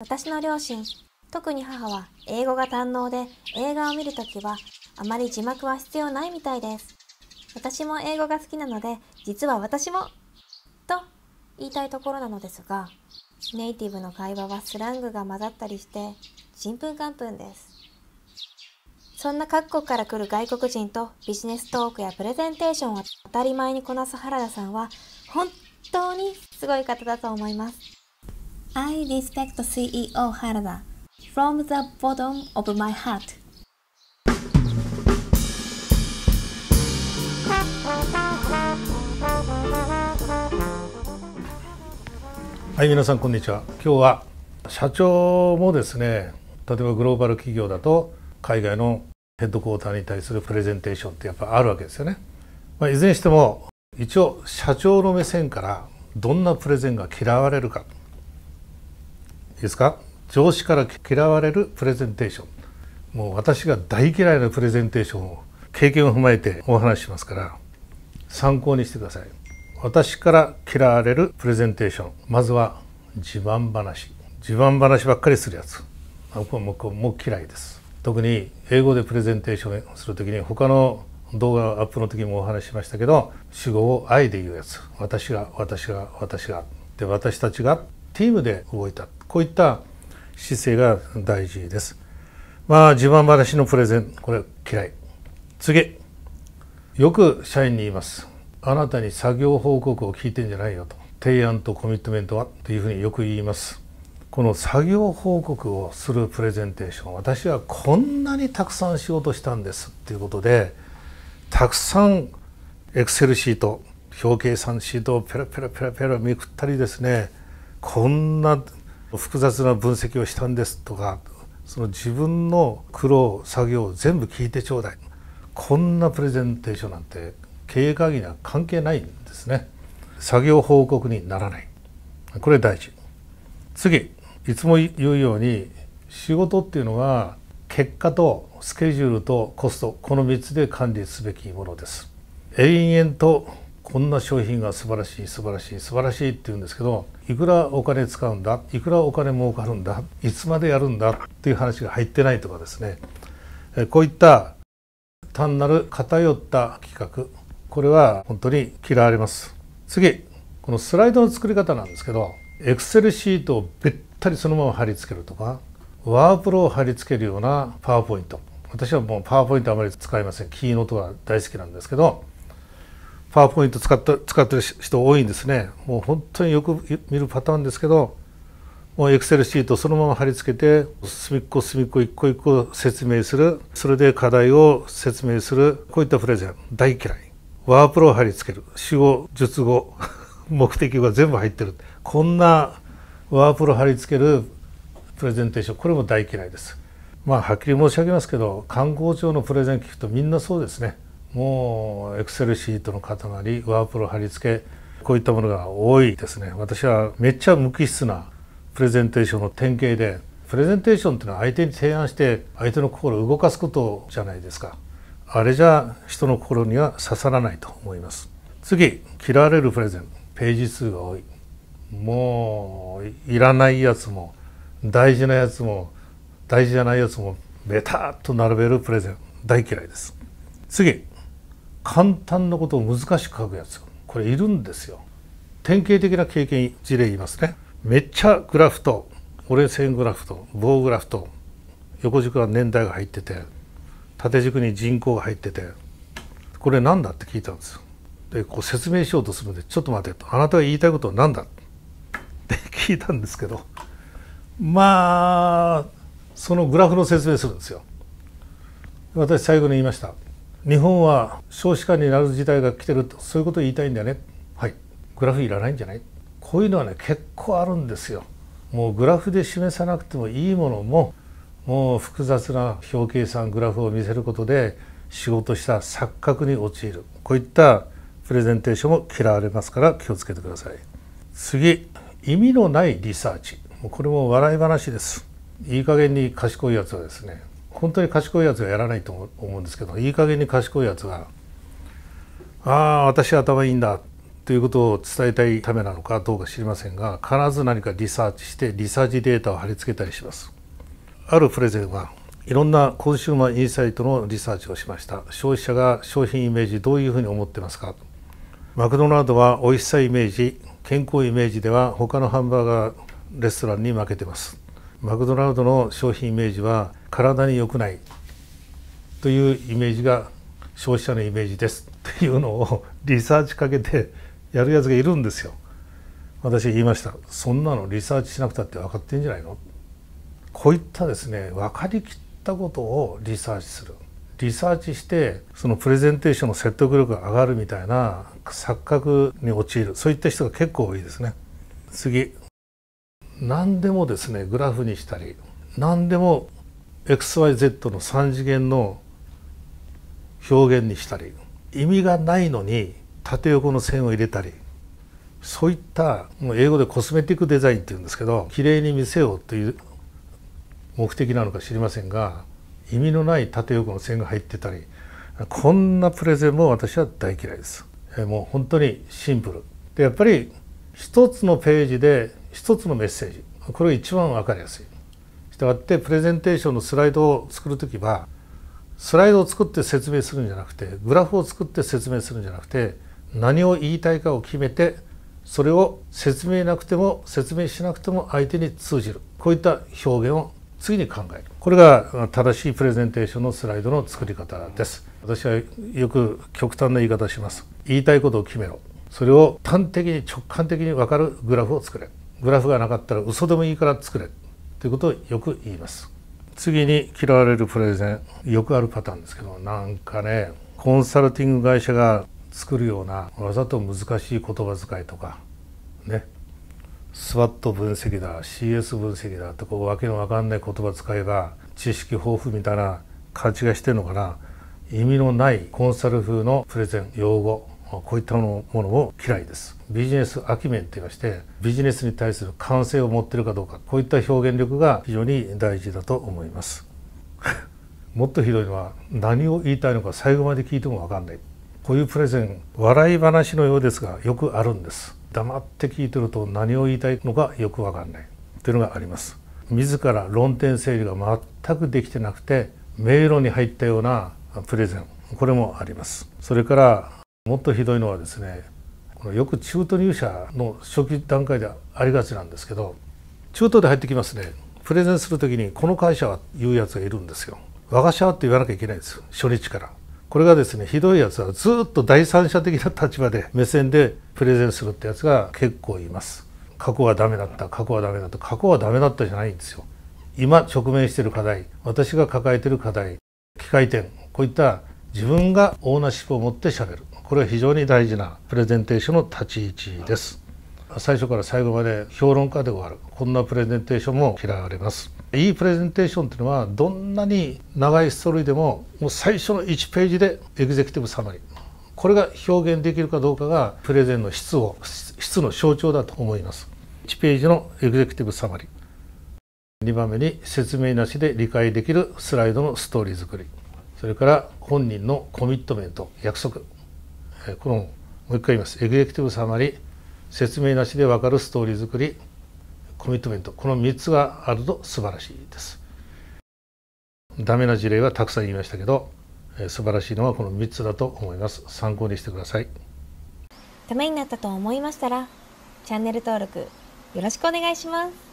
私の両親、特に母は英語が堪能で映画を見るときはあまり字幕は必要ないみたいです。私も英語が好きなので、実は私もと言いたいところなのですが、ネイティブの会話はスラングが混ざったりして、ちんぷんかんぷんです。そんな各国から来る外国人とビジネストークやプレゼンテーションを当たり前にこなす原田さんは、本当にすごい方だと思います。I respect CEO 原田 from the bottom of my heart. はい皆さんこんにちは。今日は社長もですね例えばグローバル企業だと海外のヘッドクォーターに対するプレゼンテーションってやっぱあるわけですよね、まあ、いずれにしても一応社長の目線からどんなプレゼンが嫌われるか。いいですか？上司から嫌われるプレゼンテーション。もう私が大嫌いなプレゼンテーションを経験を踏まえてお話ししますから参考にしてください。私から嫌われるプレゼンテーション。まずは自慢話。自慢話ばっかりするやつ。僕はもうもう嫌いです。特に英語でプレゼンテーションする時に他の動画アップの時もお話ししましたけど主語を愛で言うやつ。私が私が私が。で私たちがチームで動いた。こういった姿勢が大事です。まあ自慢話のプレゼンこれ嫌い。次。よく社員に言います。あなたに作業報告を聞いてんじゃないよと。提案とコミットメントはというふうによく言います。この作業報告をするプレゼンテーション私はこんなにたくさん仕事したんですっていうことでたくさんエクセルシート表計算シートをペラペラペラペラめくったりですねこんな複雑な分析をしたんですとかその自分の苦労作業を全部聞いてちょうだい。こんなプレゼンテーションなんて経営会議には関係ないんですね。作業報告にならない。これ大事。次いつも言うように仕事っていうのは結果とスケジュールとコストこの3つで管理すべきものです。延々とこんな商品が素晴らしい素晴らしい素晴らしいって言うんですけどいくらお金使うんだいくらお金儲かるんだいつまでやるんだっていう話が入ってないとかですね。こういった単なる偏った企画これは本当に嫌われます。次このスライドの作り方なんですけどエクセルシートをべったりそのまま貼り付けるとかワープロを貼り付けるようなパワーポイント。私はもうパワーポイントあまり使いません。キーノートは大好きなんですけどパワーポイント使った使ってる人多いんですね。もう本当によく見るパターンですけどもうエクセルシートそのまま貼り付けて隅っこ隅っこ一個一個説明する。それで課題を説明する。こういったプレゼン。大嫌い。ワープロを貼り付ける。主語述語 目的が全部入ってる。こんなワープロ貼り付けるプレゼンテーションこれも大嫌いです。まあはっきり申し上げますけど観光庁のプレゼン聞くとみんなそうですね。もうエクセルシートの塊ワープロ貼り付けこういったものが多いですね。私はめっちゃ無機質なプレゼンテーションの典型でプレゼンテーションっていうのは相手に提案して相手の心を動かすことじゃないですか。あれじゃ人の心には刺さらないと思います。次嫌われるプレゼン。ページ数が多い。もういらないやつも大事なやつも大事じゃないやつもベタッと並べるプレゼン。大嫌いです。次簡単なことを難しく書くやつこれいるんですよ。典型的な経験事例言いますね。めっちゃグラフと折れ線グラフと棒グラフと横軸は年代が入ってて縦軸に人口が入っててこれ何だって聞いたんですよ。でこう説明しようとするのでちょっと待てと。あなたが言いたいことは何だ？って聞いたんですけどまあそのグラフの説明するんですよ。私最後に言いました。日本は少子化になる時代が来てるとそういうことを言いたいんだよね。はい。グラフいらないんじゃない？こういうのはね結構あるんですよ。もうグラフで示さなくてもいいものももう複雑な表計算グラフを見せることで仕事した錯覚に陥る。こういったプレゼンテーションも嫌われますから気をつけてください。次。意味のないリサーチ。もうこれも笑い話です。いい加減に賢いやつはですね本当に賢いやつはやらないと思うんですけどいい加減に賢いやつは「ああ私頭いいんだ」ということを伝えたいためなのかどうか知りませんが必ず何かリサーチしてリサーチデータを貼り付けたりします。あるプレゼンはいろんなコンシューマーインサイトのリサーチをしました。消費者が商品イメージどういうふうに思ってますか。マクドナルドは美味しさイメージ健康イメージでは他のハンバーガーレストランに負けてます。マクドナルドの商品イメージは体に良くないというイメージが消費者のイメージです。っていうのをリサーチかけてやるやつがいるんですよ。私言いました。そんなのリサーチしなくたって分かってんじゃないの？こういったですね分かりきったことをリサーチする。リサーチしてそのプレゼンテーションの説得力が上がるみたいな錯覚に陥る。そういった人が結構多いですね。次何でもですねグラフにしたり何でも XYZ の3次元の表現にしたり意味がないのに縦横の線を入れたりそういったもう英語でコスメティックデザインっていうんですけど綺麗に見せようという目的なのか知りませんが意味のない縦横の線が入ってたりこんなプレゼンも私は大嫌いです。もう本当にシンプルでやっぱり一つのページで一つのメッセージ。これが一番分かりやすい。したがってプレゼンテーションのスライドを作る時はスライドを作って説明するんじゃなくてグラフを作って説明するんじゃなくて何を言いたいかを決めてそれを説明なくても説明しなくても相手に通じる。こういった表現を次に考える。これが正しいプレゼンテーションのスライドの作り方です。私はよく極端な言い方します。言いたいことを決めろ。それを端的に直感的に分かるグラフを作れ。グラフがなかったら嘘でもいいから作れということをよく言います。次に嫌われるプレゼンよくあるパターンですけどなんかねコンサルティング会社が作るようなわざと難しい言葉遣いとかね。スワット分析だ CS 分析だとこうわけのわかんない言葉使えば知識豊富みたいな感じがしてるのかな。意味のないコンサル風のプレゼン用語。こういったものも嫌いです。ビジネスアキメンと言いましてビジネスに対する感性を持っているかどうかこういった表現力が非常に大事だと思います。もっとひどいのは何を言いたいのか最後まで聞いても分かんない。こういうプレゼン笑い話のようですがよくあるんです。黙って聞いてると何を言いたいのかよく分かんない。というのがあります。自ら論点整理が全くできてなくて迷路に入ったようなプレゼン。これもあります。それからもっとひどいのはですねこのよく中途入社の初期段階でありがちなんですけど中途で入ってきますね。プレゼンする時にこの会社は言うやつがいるんですよ。我が社はって言わなきゃいけないんです初日から。これがですねひどいやつはずっと第三者的な立場で目線でプレゼンするってやつが結構います。過去はダメだった過去はダメだった過去はダメだったじゃないんですよ。今直面している課題私が抱えている課題機械点こういった自分がオーナーシップを持ってしゃべる。これは非常に大事なプレゼンテーションの立ち位置です。最初から最後まで評論家で終わる。こんなプレゼンテーションも嫌われます。いいプレゼンテーションっていうのはどんなに長いストーリーでももう最初の1ページでエグゼクティブサマリー。これが表現できるかどうかがプレゼンの質を質の象徴だと思います。1ページのエグゼクティブサマリー。2番目に説明なしで理解できるスライドのストーリー作り。それから本人のコミットメント約束。このもう一回言います。エグゼクティブサマリー説明なしで分かるストーリー作りコミットメント。この3つがあると素晴らしいです。ダメな事例はたくさん言いましたけど、えー、素晴らしいのはこの3つだと思います。参考にしてください。ためになったと思いましたらチャンネル登録よろしくお願いします。